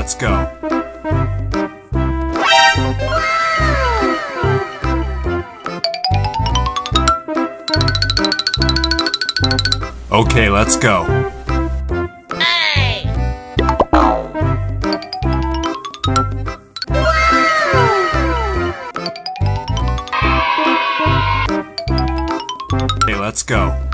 Let's go. Okay, let's go. Let's go.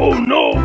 Oh no!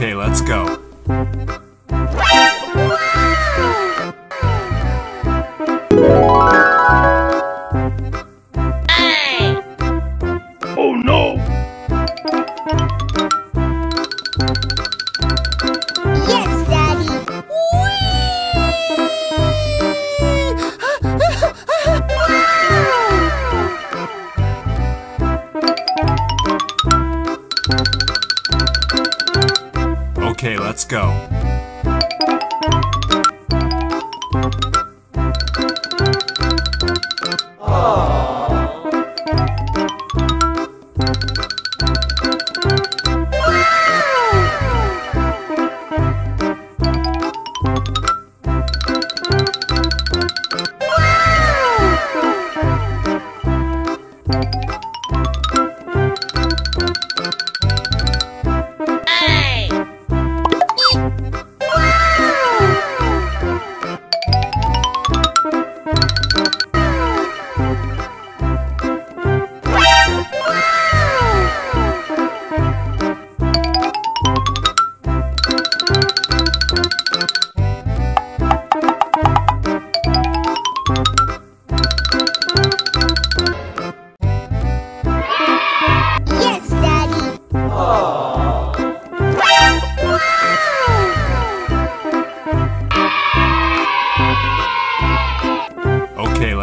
Okay, let's go. Oh no! Okay, let's go.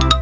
Yes,